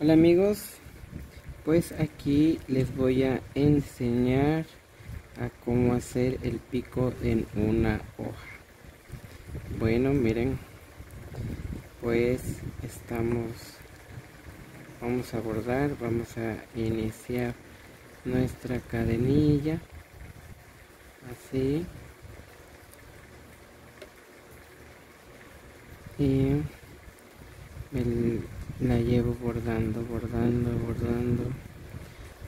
Hola amigos, pues aquí les voy a enseñar a cómo hacer el pico en una hoja. Bueno, miren, pues estamos, vamos a bordar, vamos a iniciar nuestra cadenilla, así. Y la llevo bordando, bordando, bordando,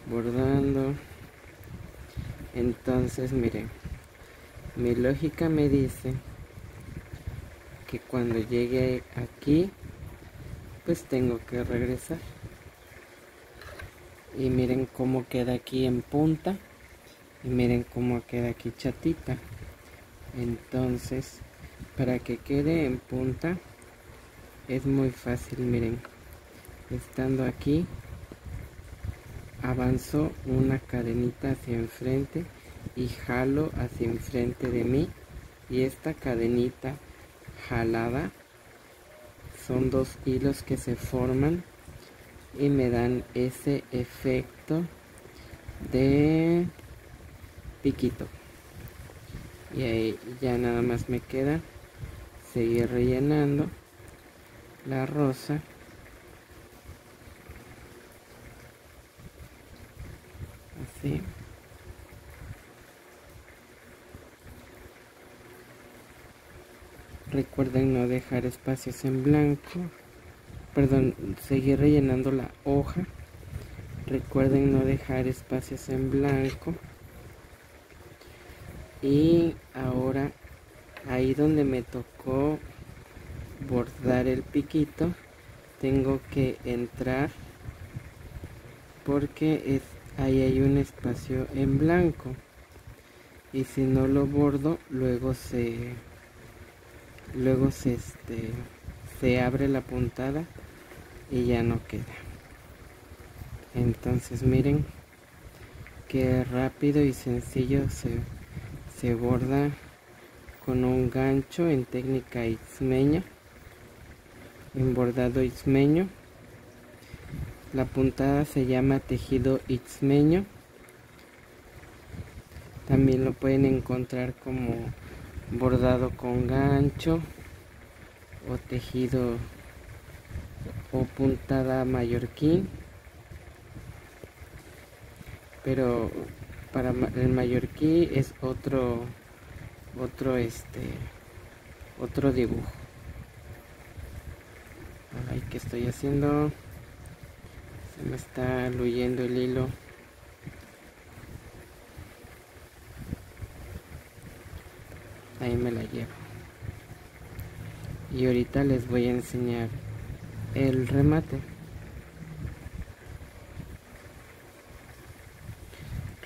bordando. Entonces, miren, mi lógica me dice que cuando llegue aquí, pues tengo que regresar. Y miren cómo queda aquí en punta. Y miren cómo queda aquí chatita. Entonces, para que quede en punta, es muy fácil, miren estando aquí avanzo una cadenita hacia enfrente y jalo hacia enfrente de mí. Y esta cadenita jalada son dos hilos que se forman y me dan ese efecto de piquito. Y ahí ya nada más me queda seguir rellenando la rosa Recuerden no dejar espacios en blanco. Perdón, seguir rellenando la hoja. Recuerden no dejar espacios en blanco. Y ahora ahí donde me tocó bordar el piquito, tengo que entrar porque es ahí hay un espacio en blanco. Y si no lo bordo luego se luego se este se abre la puntada y ya no queda. Entonces miren qué rápido y sencillo se, se borda con un gancho en técnica ismeña en bordado ismeño la puntada se llama tejido itzmeño. También lo pueden encontrar como bordado con gancho o tejido o puntada mallorquín. Pero para el mallorquí es otro otro este otro dibujo. ¿qué estoy haciendo? Me está luyendo el hilo. Ahí me la llevo. Y ahorita les voy a enseñar el remate.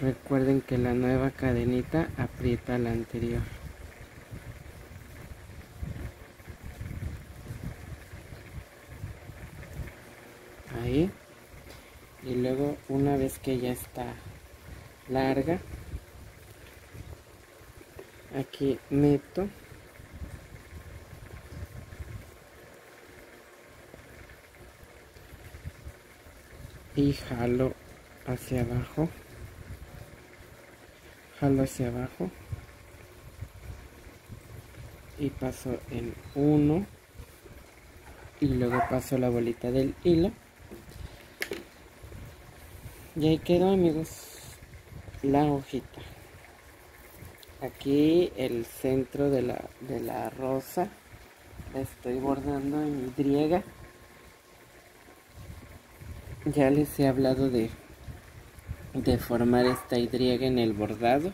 Recuerden que la nueva cadenita aprieta la anterior. Ahí y luego una vez que ya está larga aquí meto y jalo hacia abajo jalo hacia abajo y paso en uno y luego paso la bolita del hilo y ahí quedó amigos la hojita. Aquí el centro de la, de la rosa la estoy bordando en Y. Ya les he hablado de, de formar esta Y en el bordado.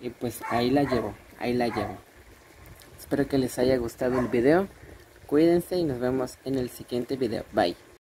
Y pues ahí la llevo, ahí la llevo. Espero que les haya gustado el video. Cuídense y nos vemos en el siguiente video. Bye.